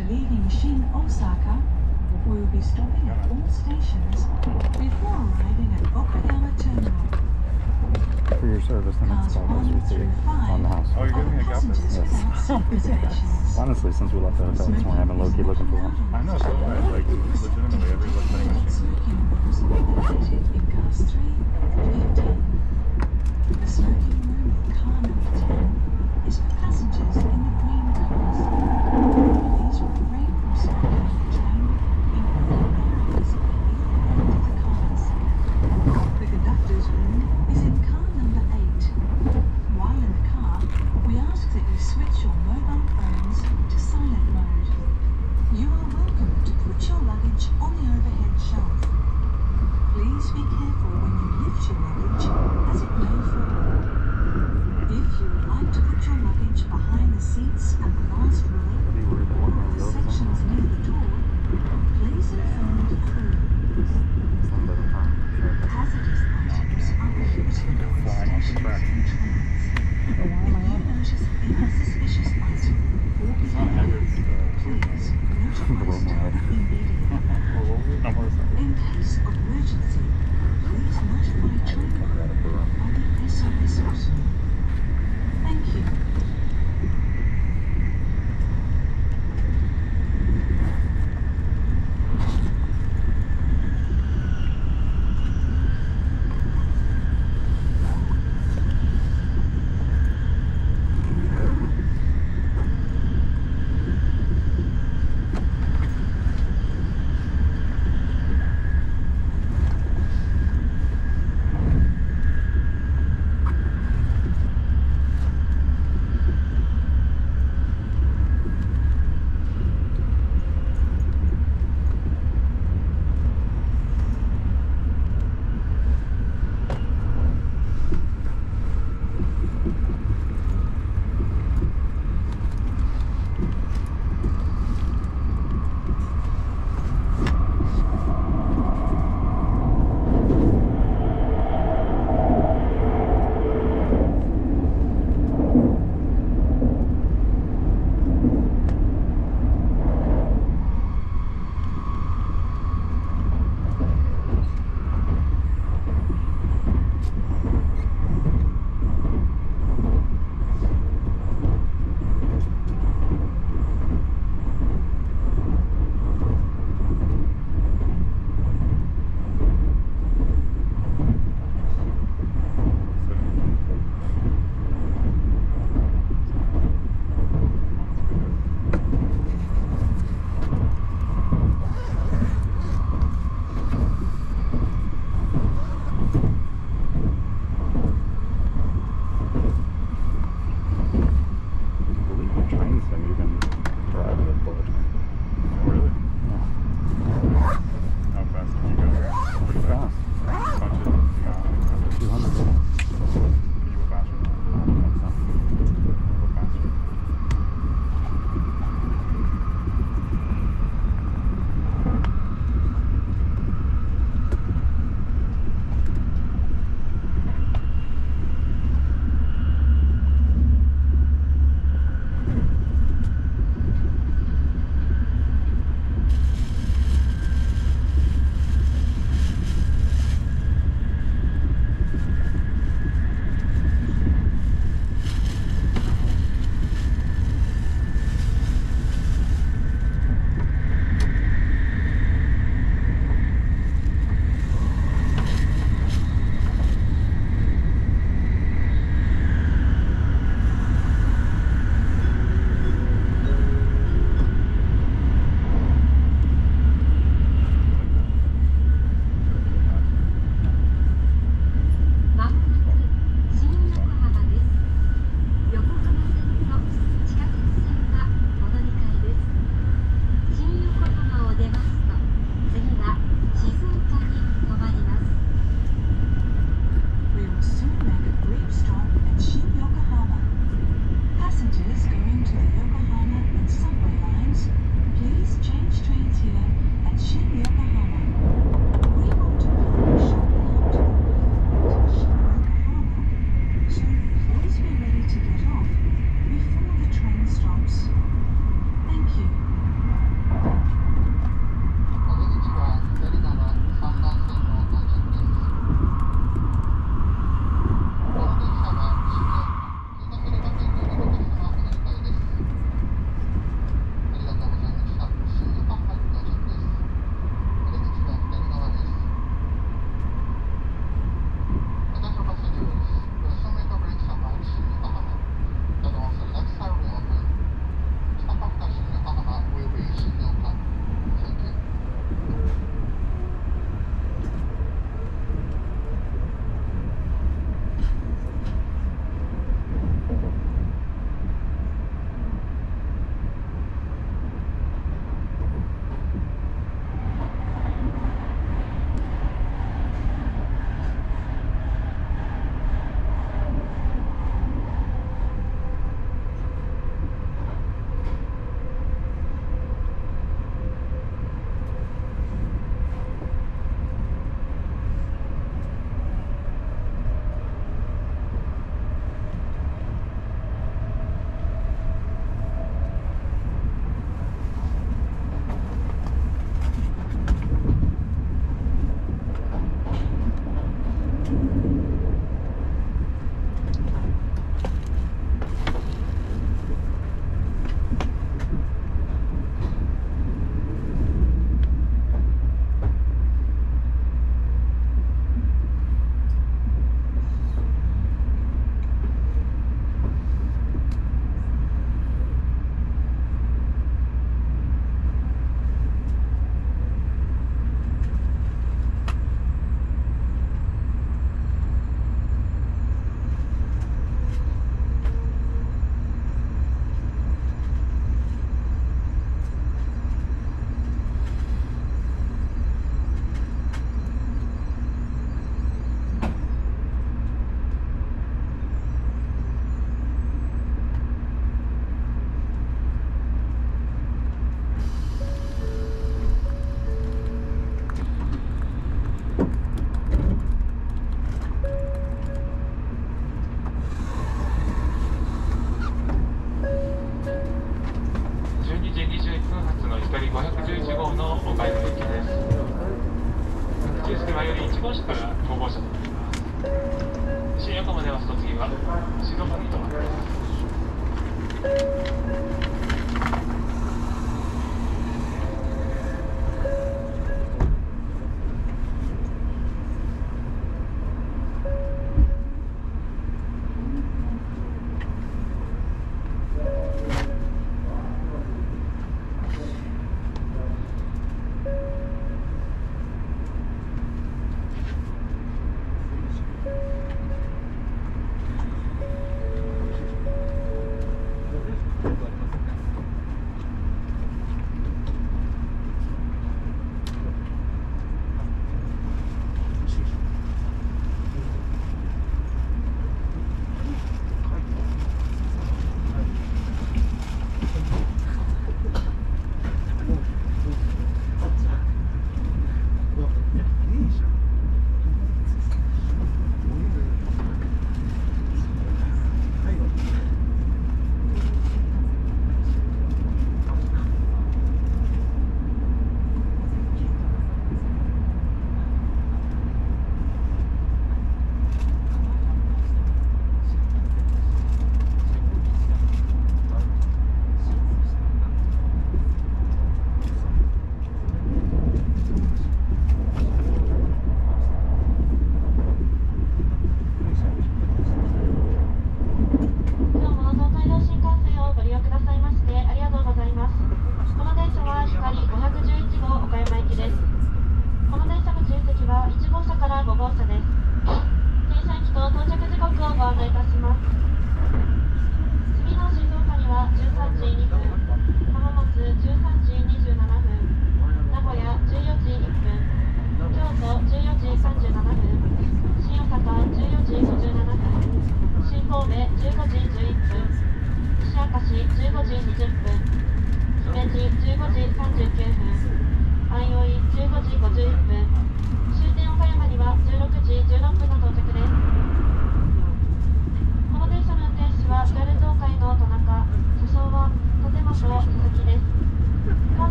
After leaving Shin Osaka, we will be stopping at all stations before arriving at Okayama Terminal. For your service, the next Cars call was 1 received through 5 on the house. Oh, you're giving me a gap passengers Yes. without seat reservations. Honestly, since we left the hotel this morning, I've been low-key looking for one. I know, so I like legitimately every like vending machine. Smoking rooms located in cars 3 through 15. The smoking room in car number 10 is for passengers in the green cars. Please refrain from smoking in the train in public areas at either end of the cars. The conductor's room is in car number 8. While in the car, we ask that you switch your mobile phones to silent mode. You are welcome to put your luggage on the overhead shelf. Please be careful when you lift your luggage as it may fall. If you would like to put your luggage behind the seats at the last row Be worried about or one at of the the sections near the door, please inform the crew. Some by the time. Sure. Hazardous items are Flying off the stations and trains. If you notice any suspicious item or behavior, please notify staff immediately. Well, what was it? No, what is that? In case of emergency, please notify train crew on the SOS button. Thank you.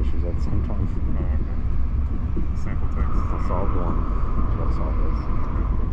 issues at the same time. Oh, okay. Sample text. I solved one. I gotta solve this.